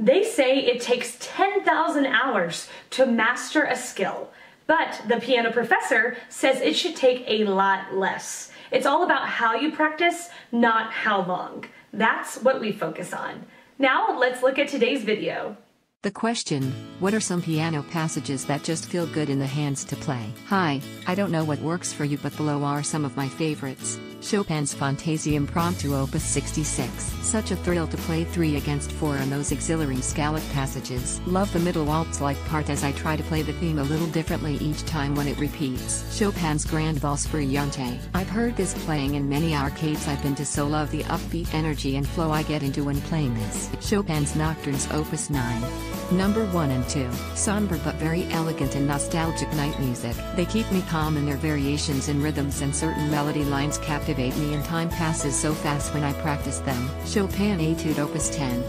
They say it takes 10,000 hours to master a skill, but the piano professor says it should take a lot less. It's all about how you practice, not how long. That's what we focus on. Now let's look at today's video. The question What are some piano passages that just feel good in the hands to play? Hi, I don't know what works for you, but below are some of my favorites. Chopin's Fantaisie Impromptu Opus 66. Such a thrill to play 3 against 4 on those exhilarating scallop passages. Love the middle waltz-like part as I try to play the theme a little differently each time when it repeats. Chopin's Grand Valse Brillante. I've heard this playing in many arcades I've been to so love the upbeat energy and flow I get into when playing this. Chopin's Nocturnes Opus 9. Number 1 and 2. Somber but very elegant and nostalgic night music. They keep me calm and their variations in rhythms and certain melody lines captivate me and time passes so fast when I practice them. Chopin Etude Opus 10.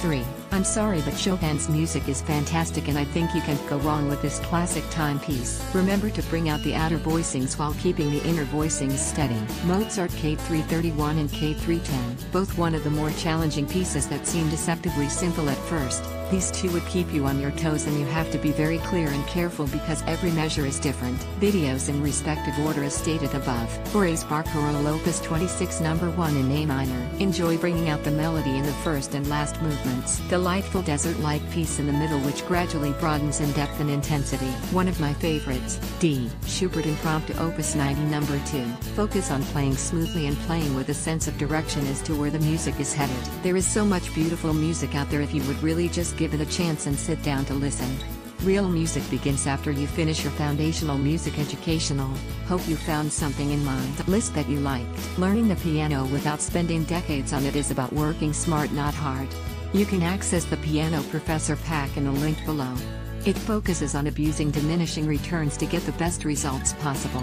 3. I'm sorry but Chopin's music is fantastic and I think you can't go wrong with this classic timepiece. Remember to bring out the outer voicings while keeping the inner voicings steady. Mozart K331 and K310, both one of the more challenging pieces that seem deceptively simple at first. These two would keep you on your toes and you have to be very clear and careful because every measure is different. Videos in respective order as stated above. Boris Barcarolle Opus 26 number 1 in A minor. Enjoy bringing out the melody in the first and last movements. Delightful desert-like piece in the middle which gradually broadens in depth and intensity. One of my favorites. D. Schubert Impromptu Opus 90 number 2. Focus on playing smoothly and playing with a sense of direction as to where the music is headed. There is so much beautiful music out there if you would really just give it a chance and sit down to listen. Real music begins after you finish your foundational music educational. Hope you found something in mind. List that you liked. Learning the piano without spending decades on it is about working smart, not hard. You can access the Piano Professor Pack in the link below. It focuses on abusing diminishing returns to get the best results possible.